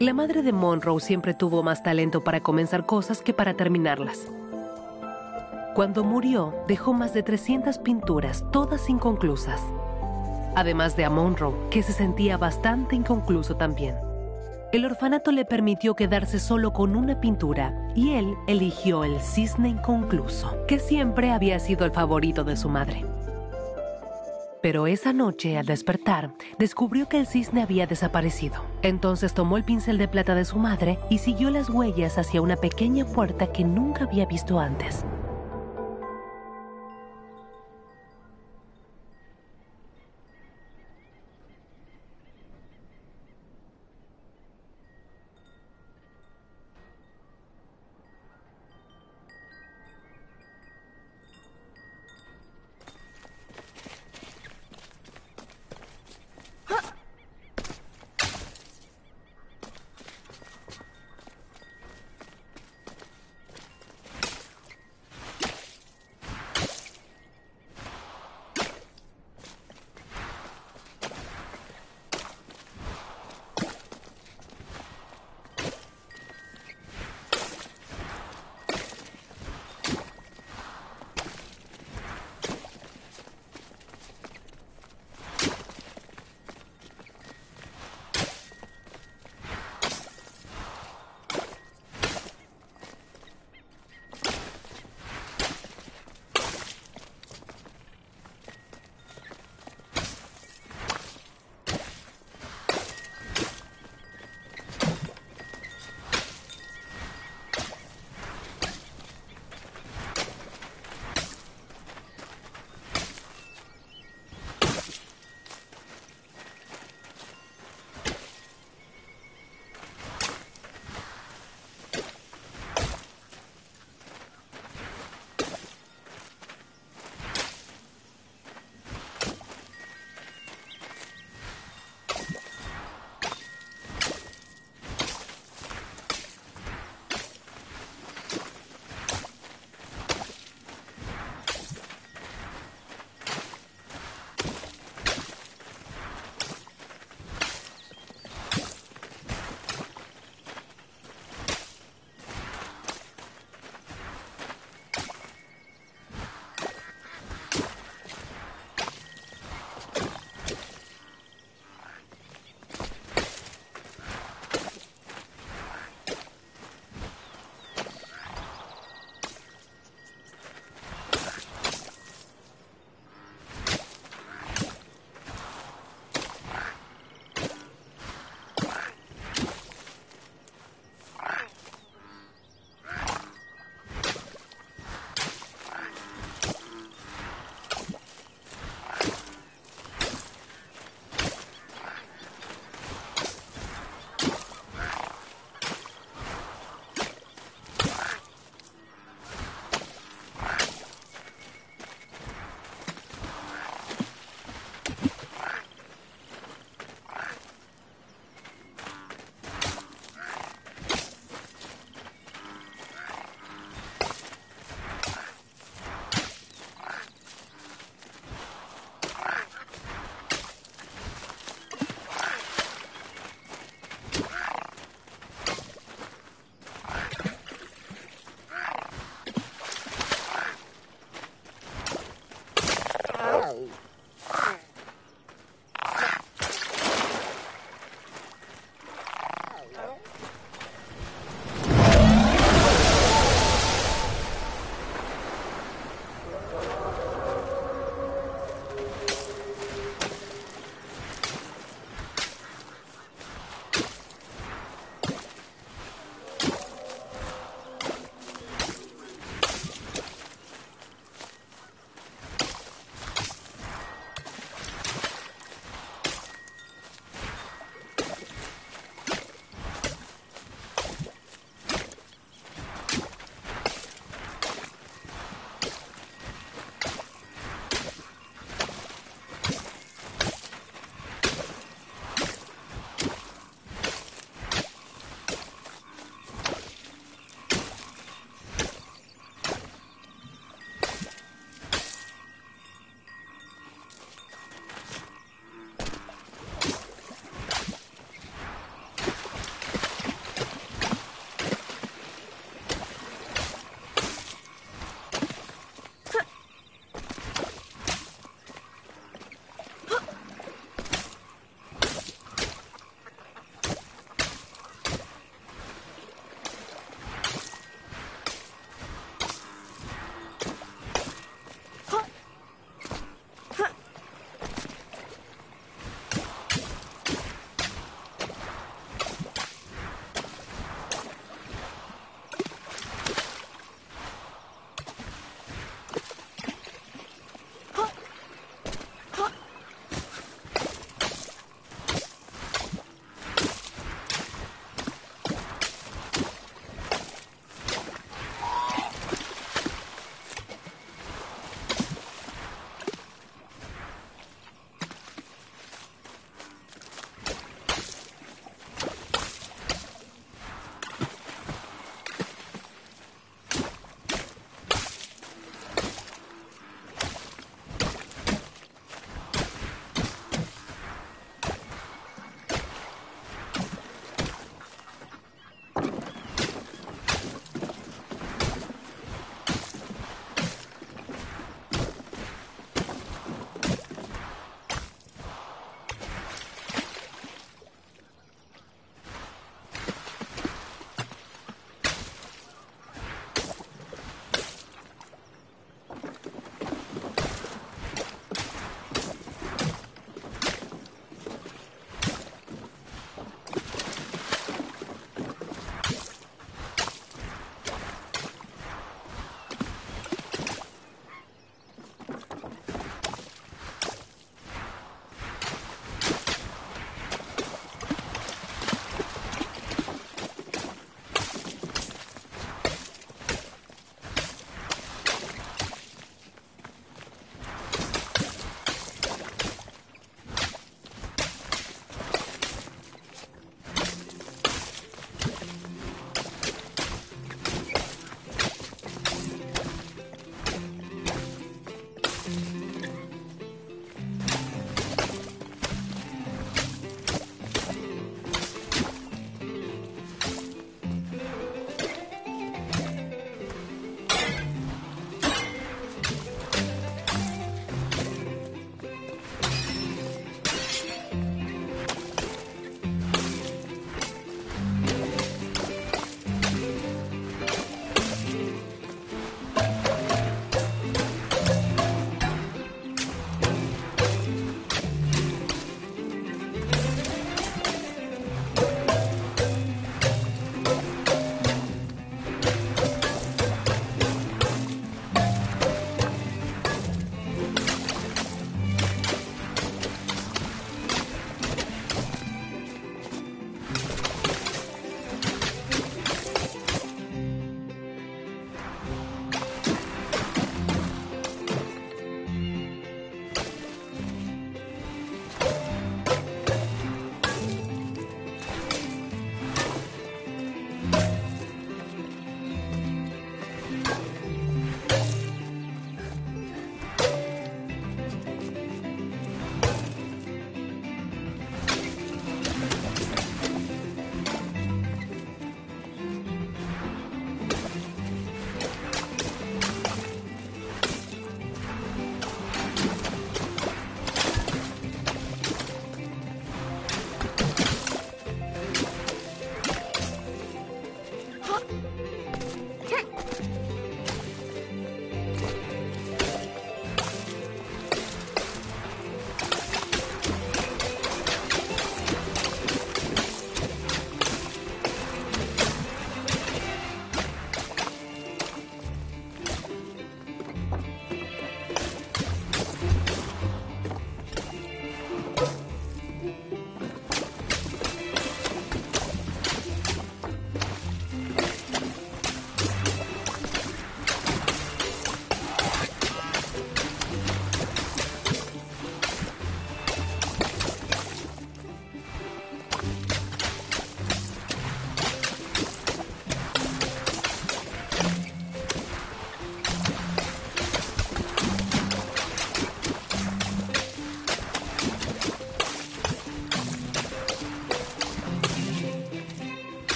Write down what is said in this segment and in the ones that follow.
La madre de Monroe siempre tuvo más talento para comenzar cosas que para terminarlas. Cuando murió, dejó más de 300 pinturas, todas inconclusas. Además de a Monroe, que se sentía bastante inconcluso también. El orfanato le permitió quedarse solo con una pintura y él eligió el cisne inconcluso, que siempre había sido el favorito de su madre. Pero esa noche, al despertar, descubrió que el cisne había desaparecido. Entonces tomó el pincel de plata de su madre y siguió las huellas hacia una pequeña puerta que nunca había visto antes.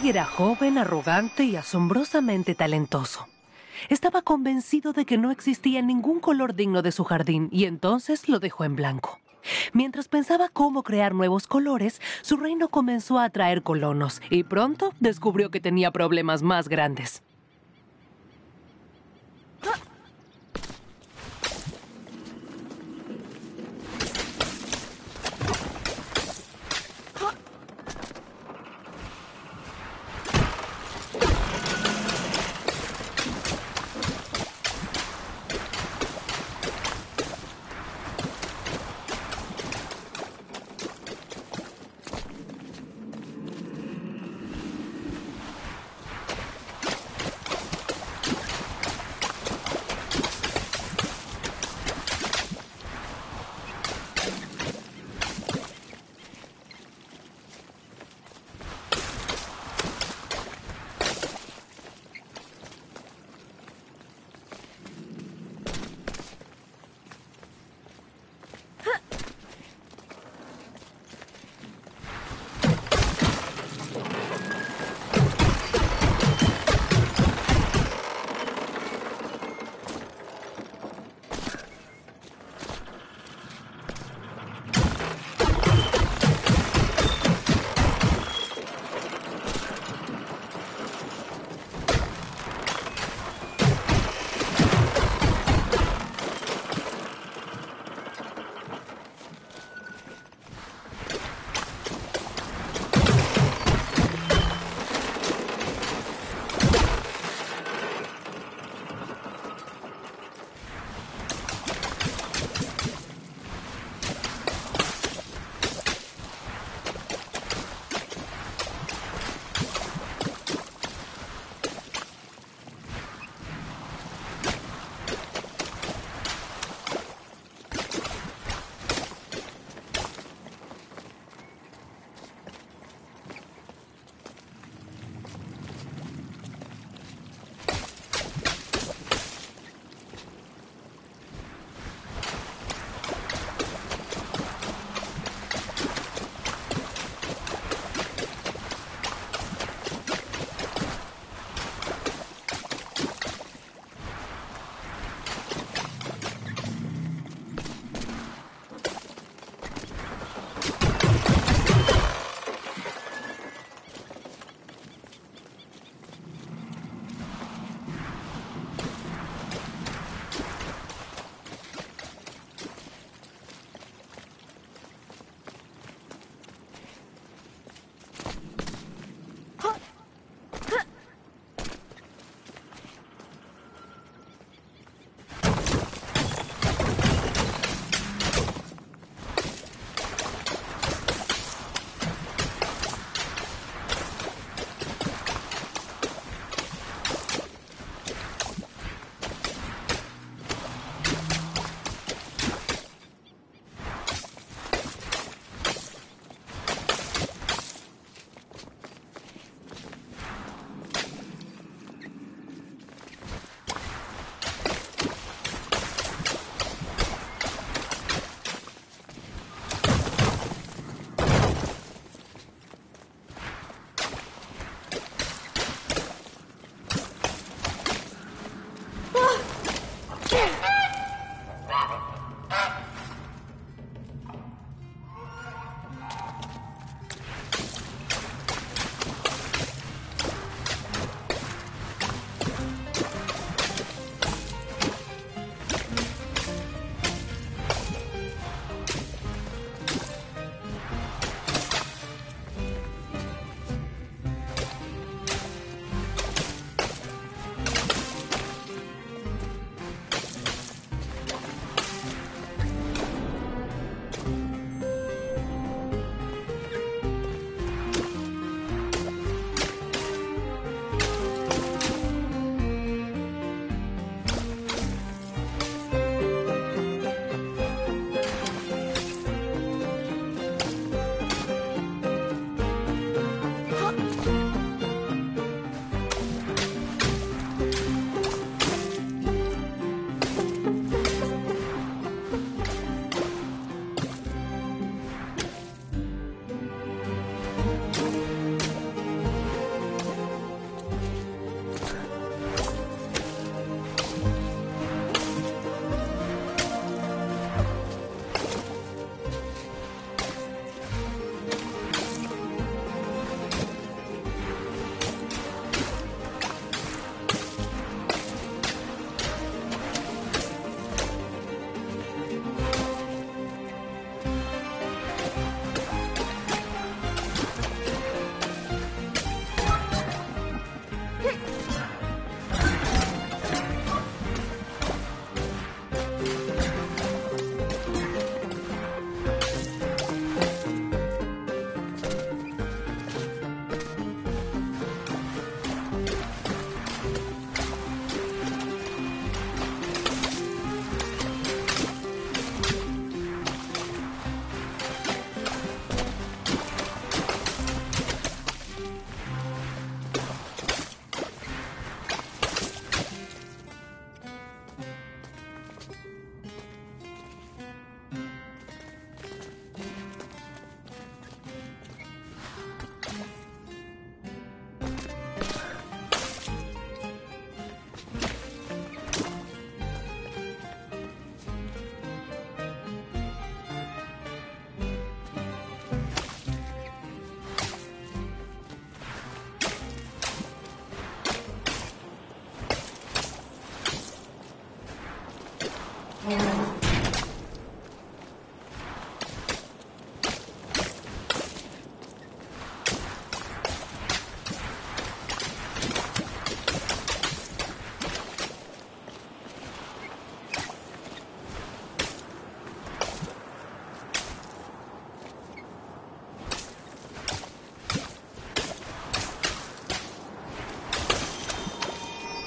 Rey era joven, arrogante y asombrosamente talentoso. Estaba convencido de que no existía ningún color digno de su jardín y entonces lo dejó en blanco. Mientras pensaba cómo crear nuevos colores, su reino comenzó a atraer colonos y pronto descubrió que tenía problemas más grandes.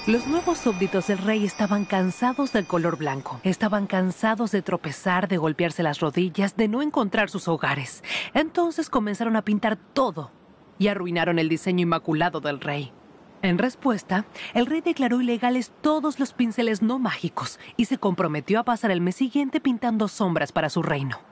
Los nuevos súbditos del rey estaban cansados del color blanco. Estaban cansados de tropezar, de golpearse las rodillas, de no encontrar sus hogares. Entonces comenzaron a pintar todo y arruinaron el diseño inmaculado del rey. En respuesta, el rey declaró ilegales todos los pinceles no mágicos y se comprometió a pasar el mes siguiente pintando sombras para su reino.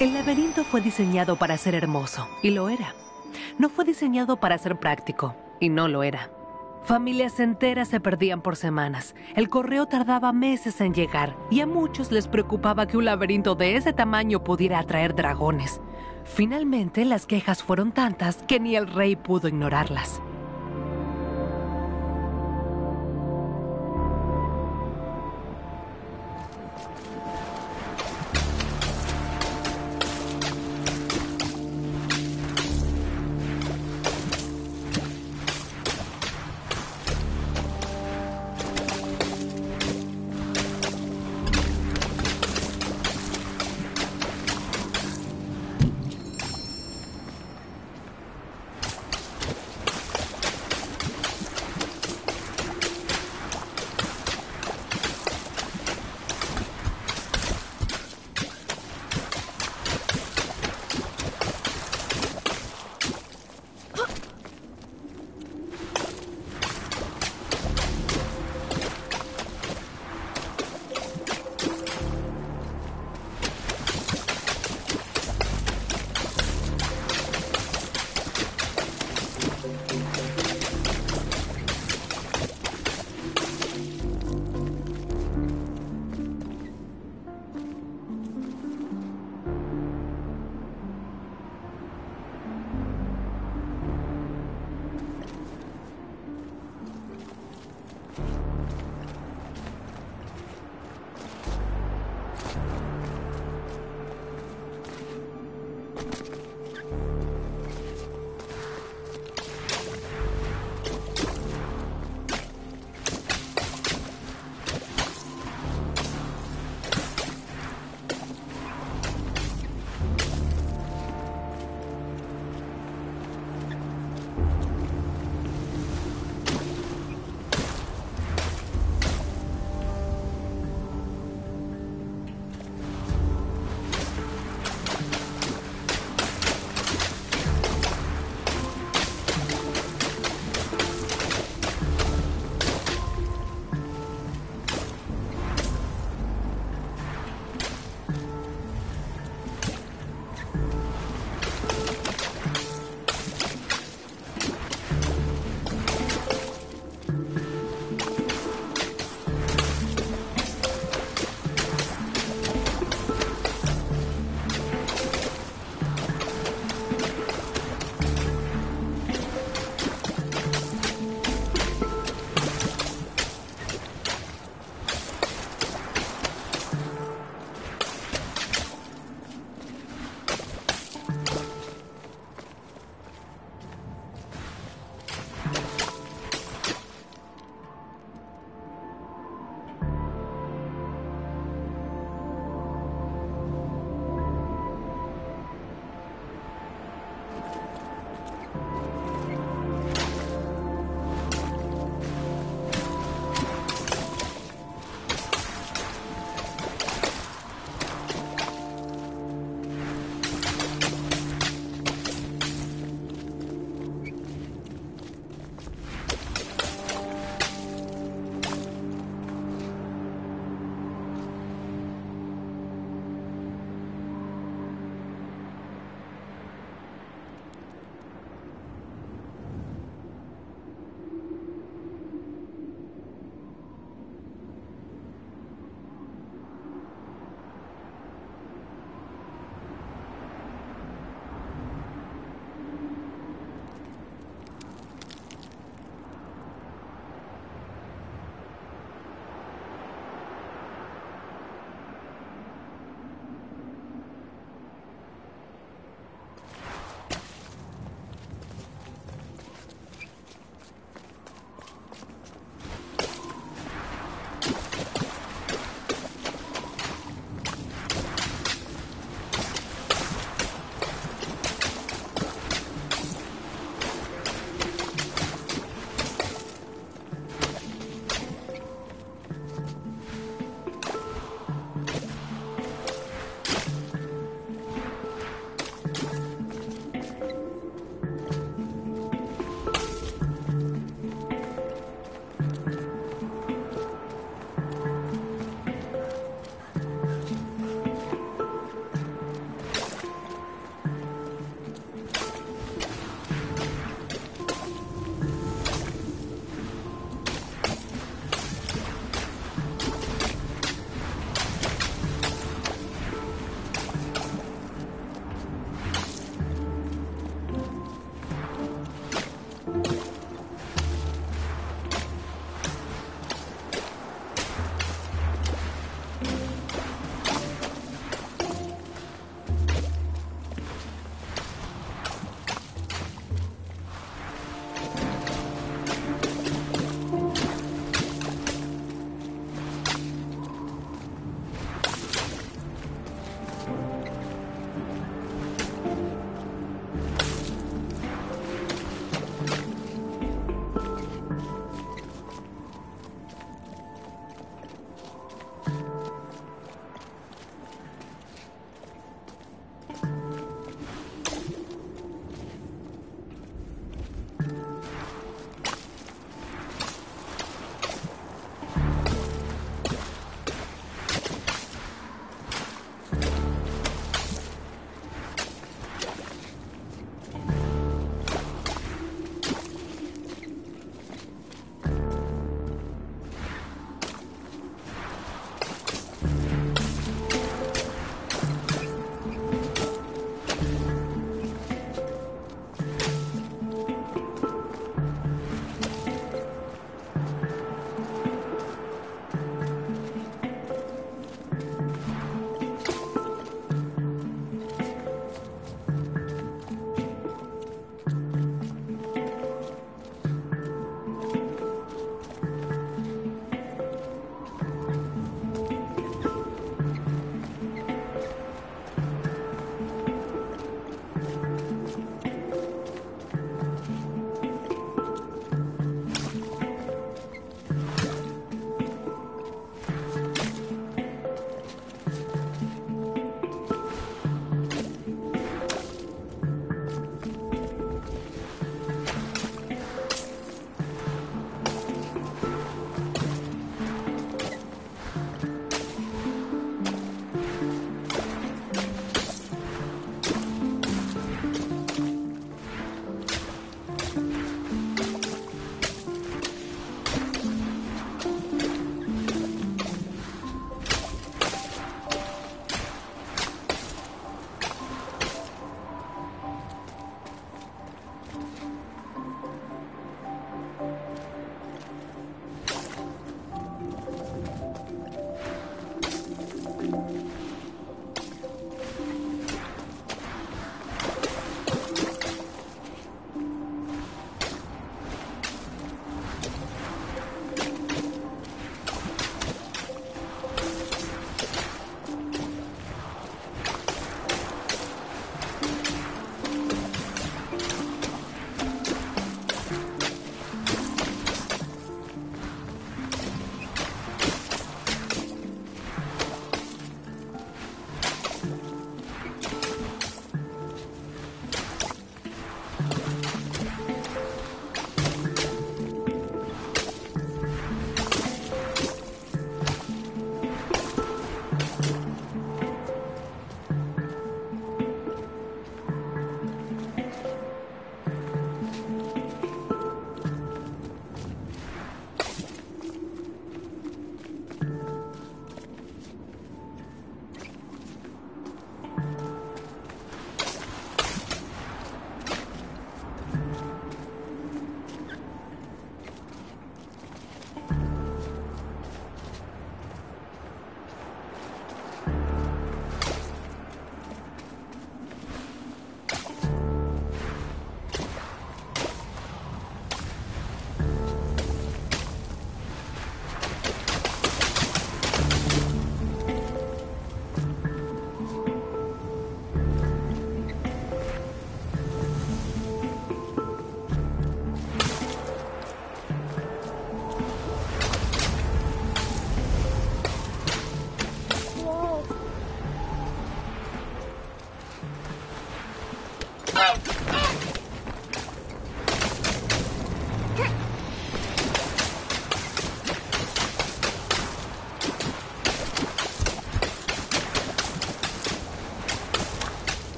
El laberinto fue diseñado para ser hermoso, y lo era. No fue diseñado para ser práctico, y no lo era. Familias enteras se perdían por semanas. El correo tardaba meses en llegar, y a muchos les preocupaba que un laberinto de ese tamaño pudiera atraer dragones. Finalmente, las quejas fueron tantas que ni el rey pudo ignorarlas.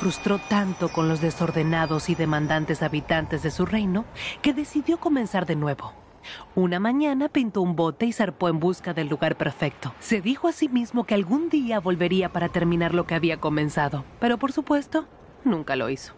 Frustró tanto con los desordenados y demandantes habitantes de su reino que decidió comenzar de nuevo. Una mañana pintó un bote y zarpó en busca del lugar perfecto. Se dijo a sí mismo que algún día volvería para terminar lo que había comenzado, pero por supuesto, nunca lo hizo.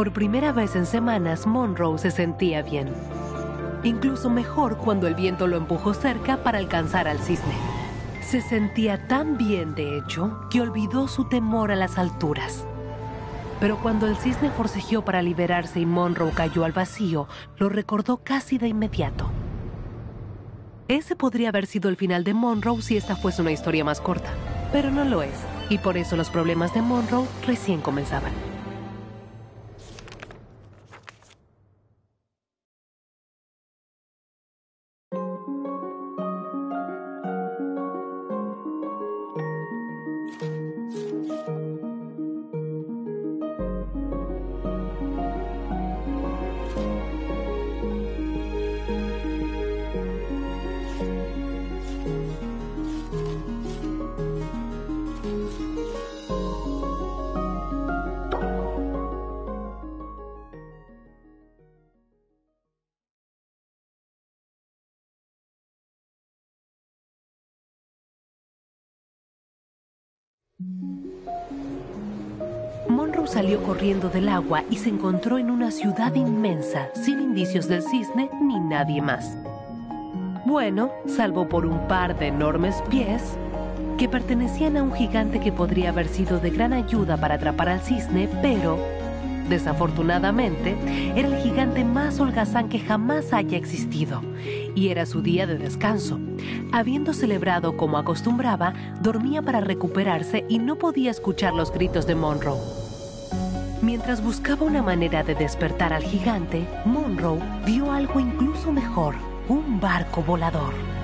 Por primera vez en semanas, Monroe se sentía bien. Incluso mejor cuando el viento lo empujó cerca para alcanzar al cisne. Se sentía tan bien, de hecho, que olvidó su temor a las alturas. Pero cuando el cisne forcejeó para liberarse y Monroe cayó al vacío, lo recordó casi de inmediato. Ese podría haber sido el final de Monroe si esta fuese una historia más corta, pero no lo es, y por eso los problemas de Monroe recién comenzaban. Corriendo del agua y se encontró en una ciudad inmensa, sin indicios del cisne ni nadie más. Bueno, salvo por un par de enormes pies que pertenecían a un gigante que podría haber sido de gran ayuda para atrapar al cisne, pero, desafortunadamente, era el gigante más holgazán que jamás haya existido, y era su día de descanso. Habiendo celebrado como acostumbraba, dormía para recuperarse y no podía escuchar los gritos de Monroe. Mientras buscaba una manera de despertar al gigante, Monroe vio algo incluso mejor, un barco volador.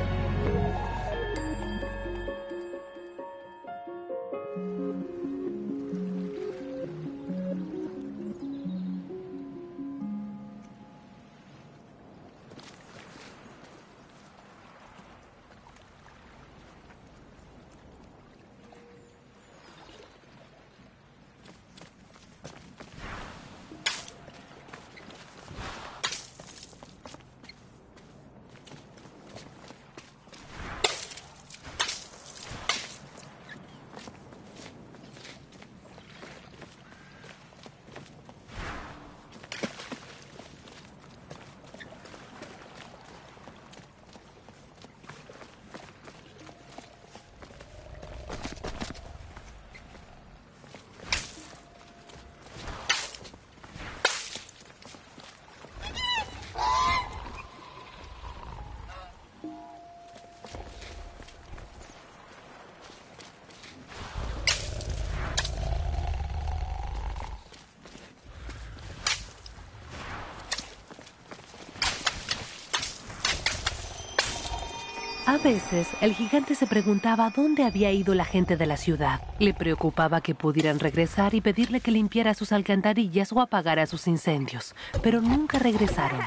A veces, el gigante se preguntaba dónde había ido la gente de la ciudad. Le preocupaba que pudieran regresar y pedirle que limpiara sus alcantarillas o apagara sus incendios, pero nunca regresaron.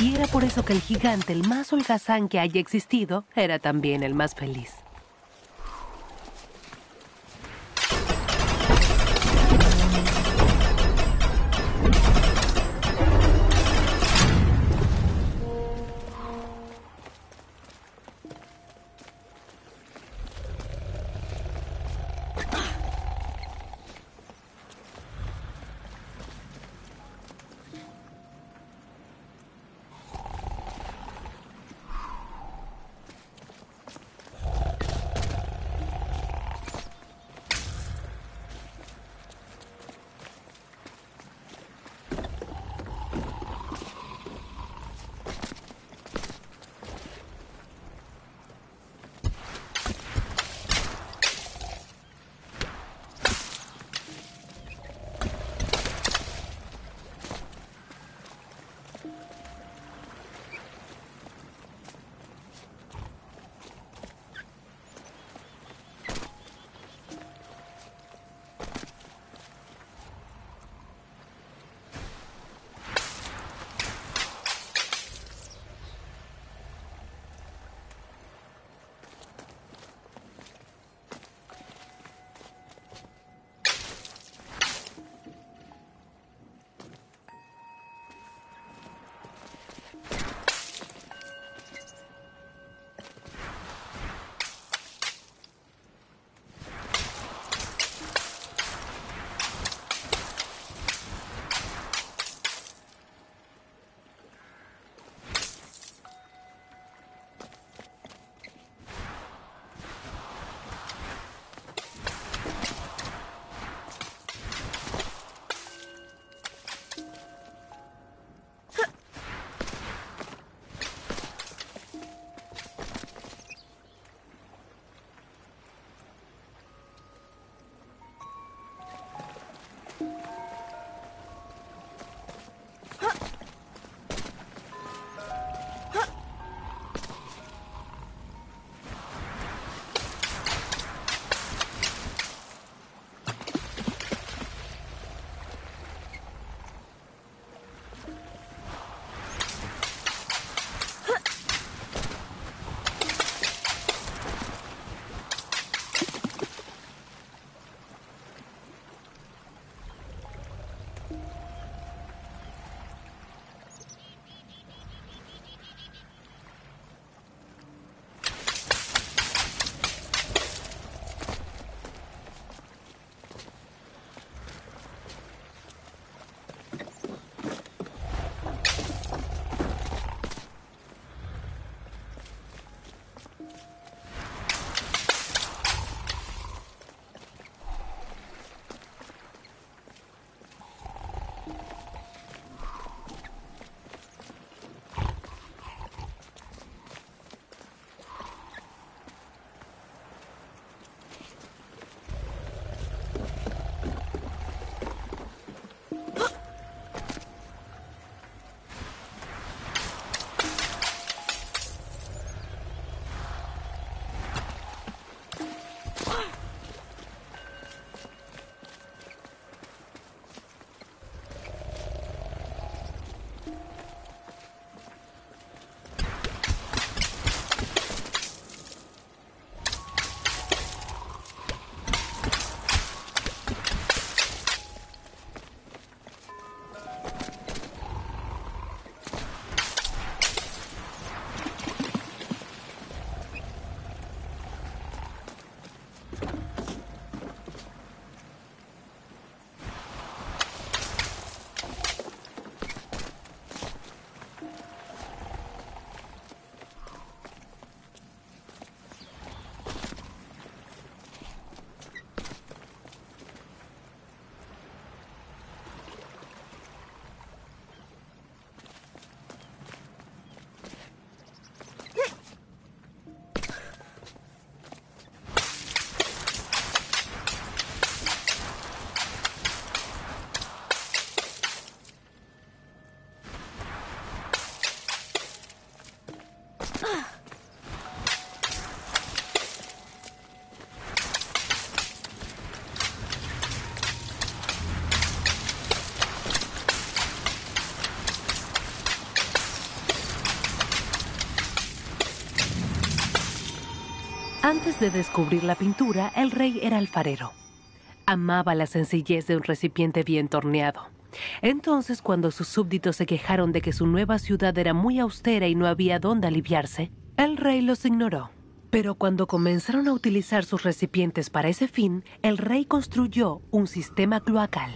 Y era por eso que el gigante, el más holgazán que haya existido, era también el más feliz. De descubrir la pintura, el rey era alfarero. Amaba la sencillez de un recipiente bien torneado. Entonces, cuando sus súbditos se quejaron de que su nueva ciudad era muy austera y no había dónde aliviarse, el rey los ignoró. Pero cuando comenzaron a utilizar sus recipientes para ese fin, el rey construyó un sistema cloacal.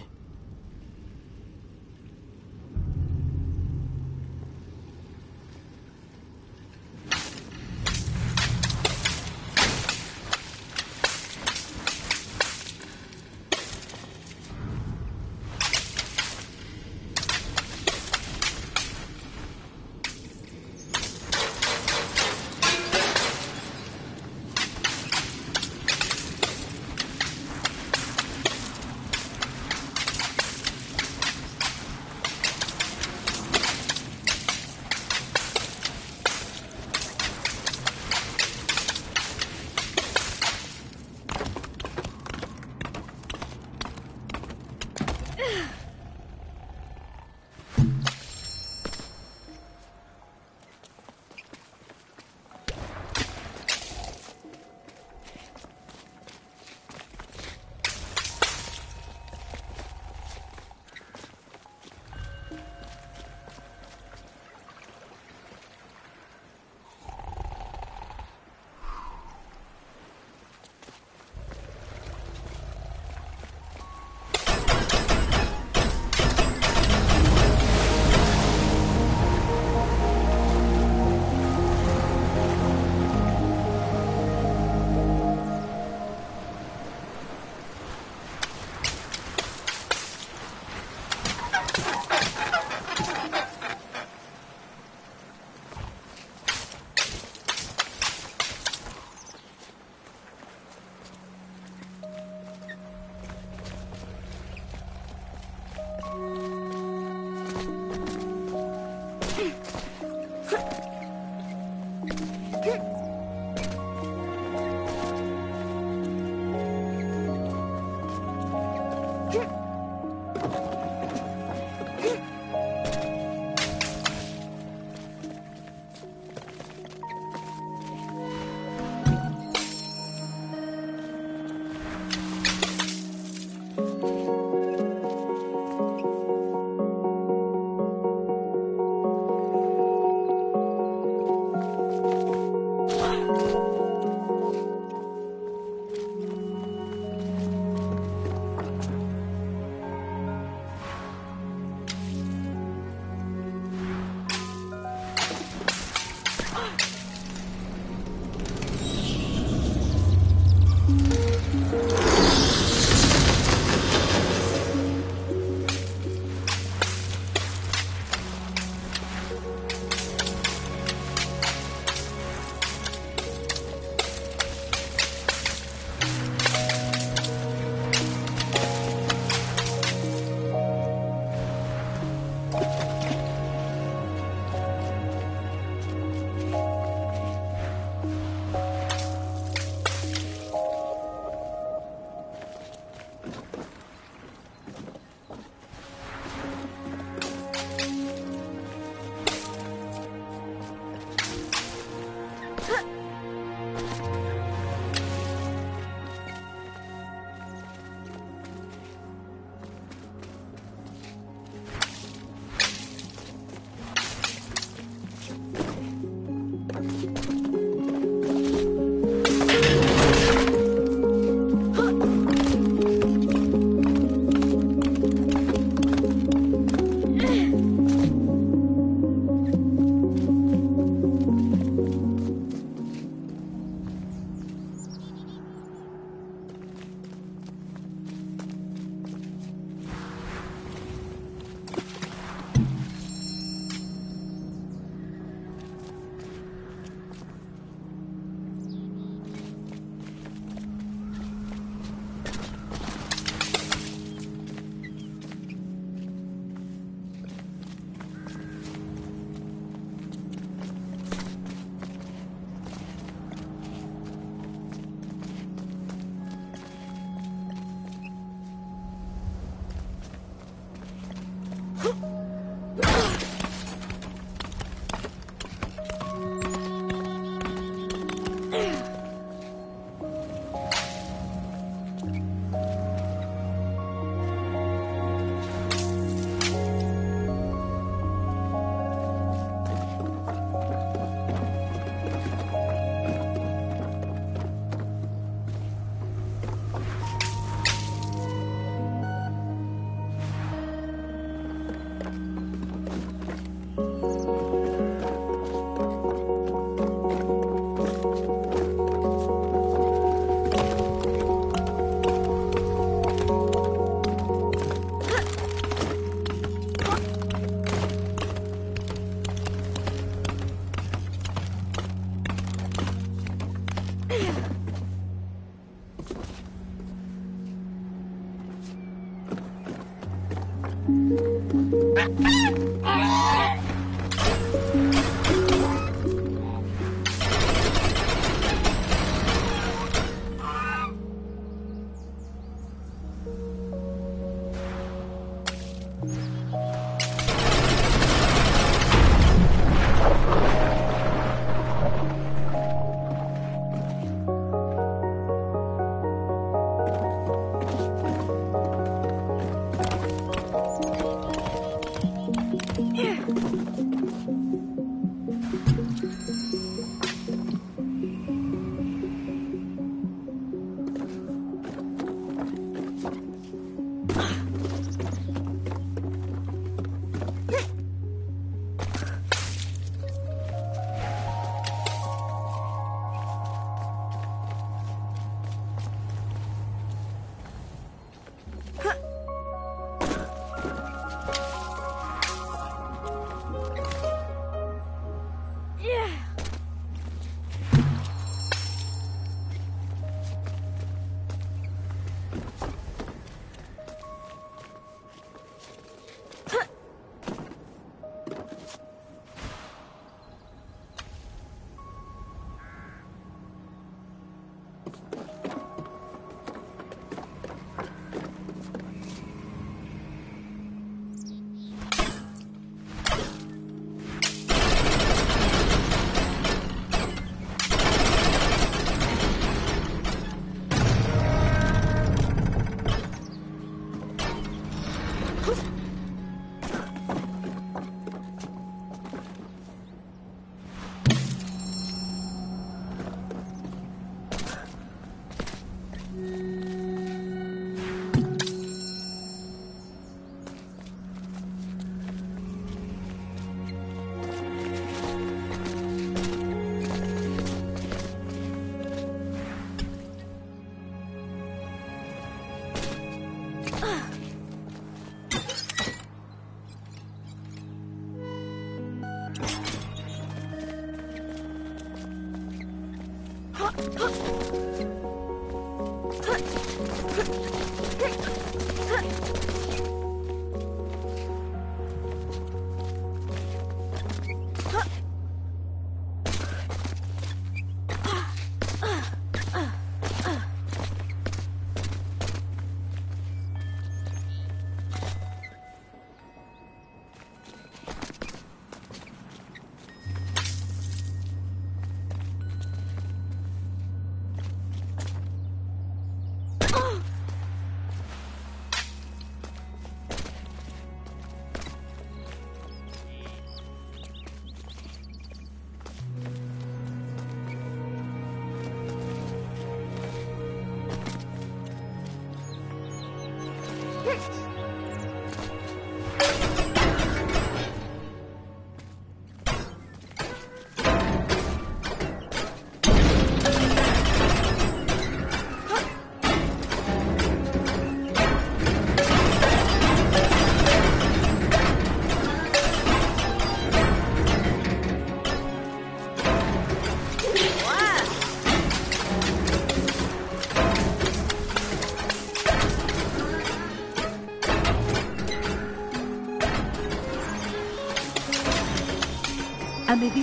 Oh!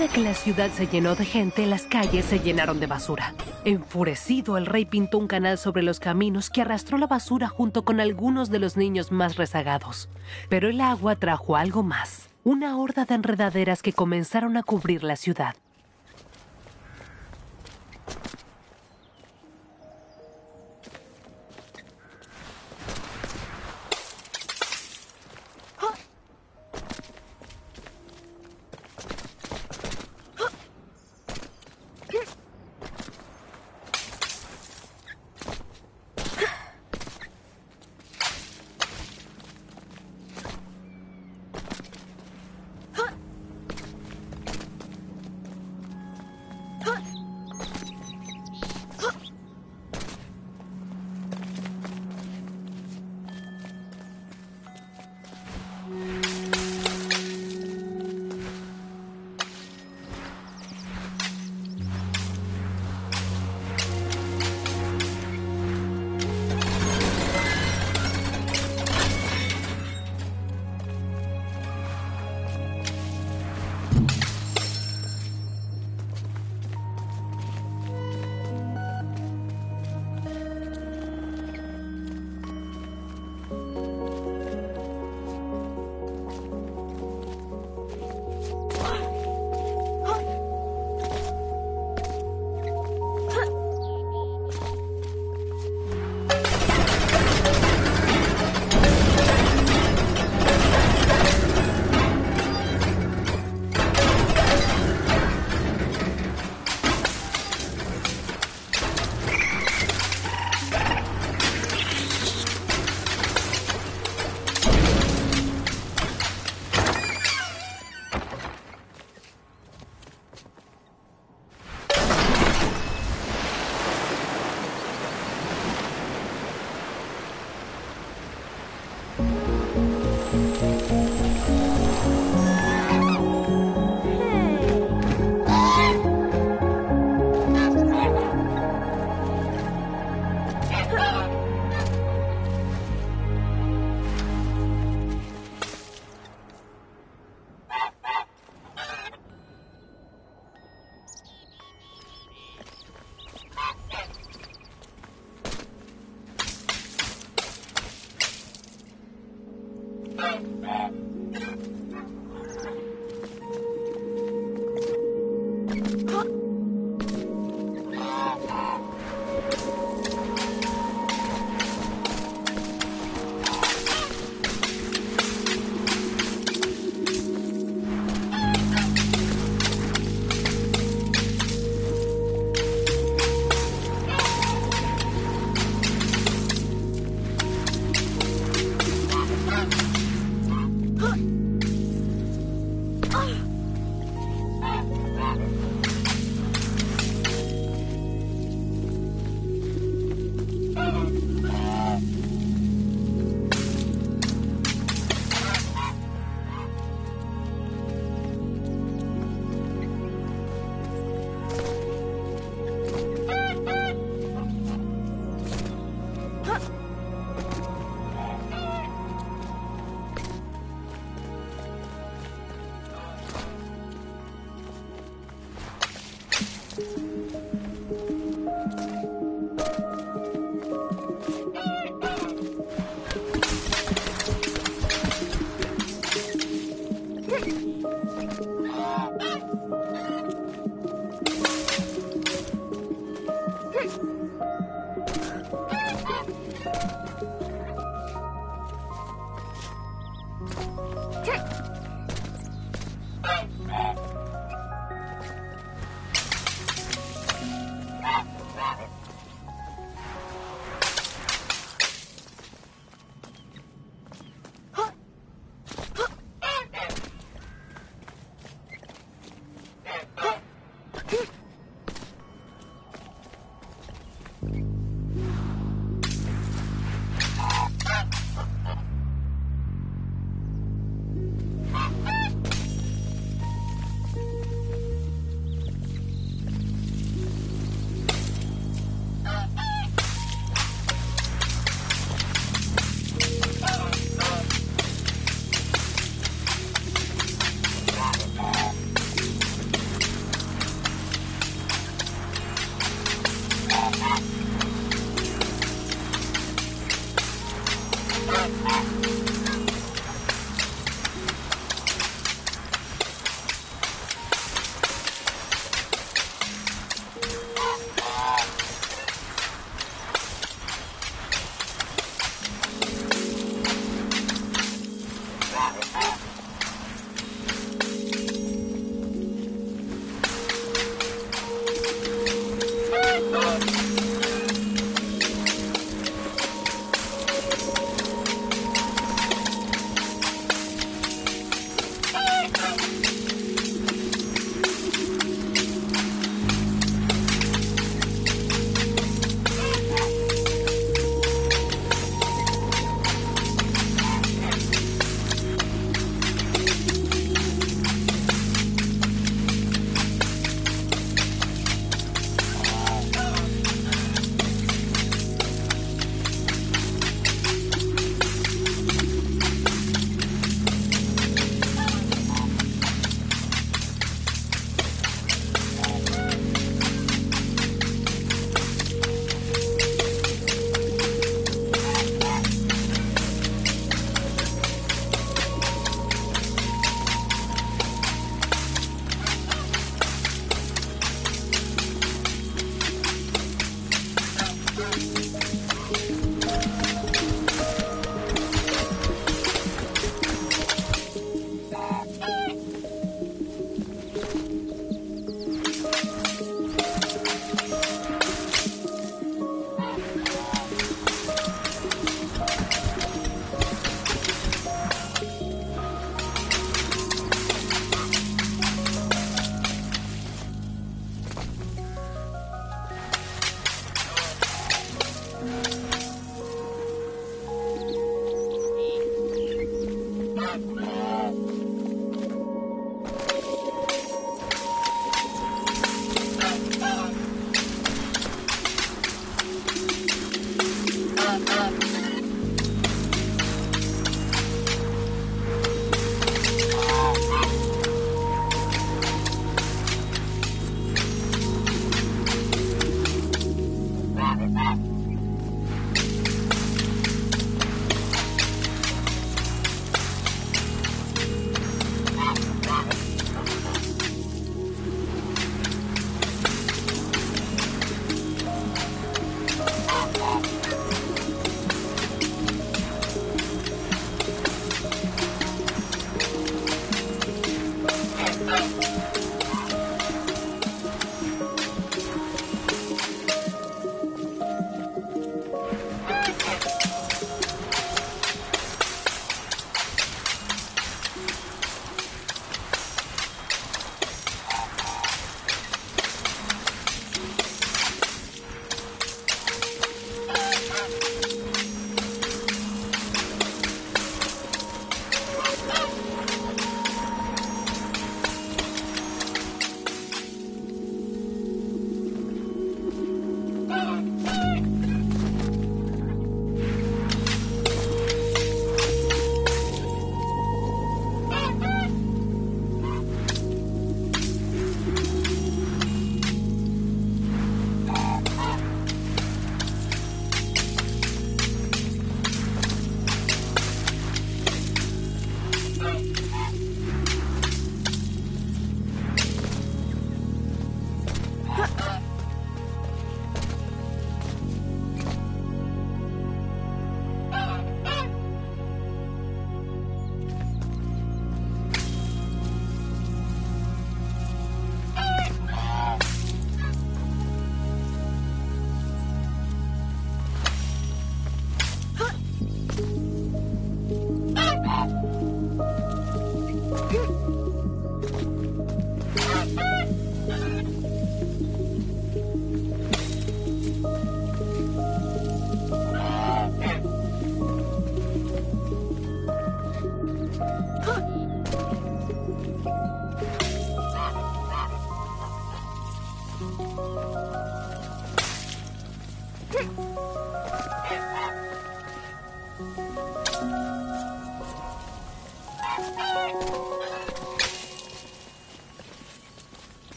medida que la ciudad se llenó de gente, las calles se llenaron de basura. Enfurecido, el rey pintó un canal sobre los caminos que arrastró la basura junto con algunos de los niños más rezagados. Pero el agua trajo algo más, una horda de enredaderas que comenzaron a cubrir la ciudad.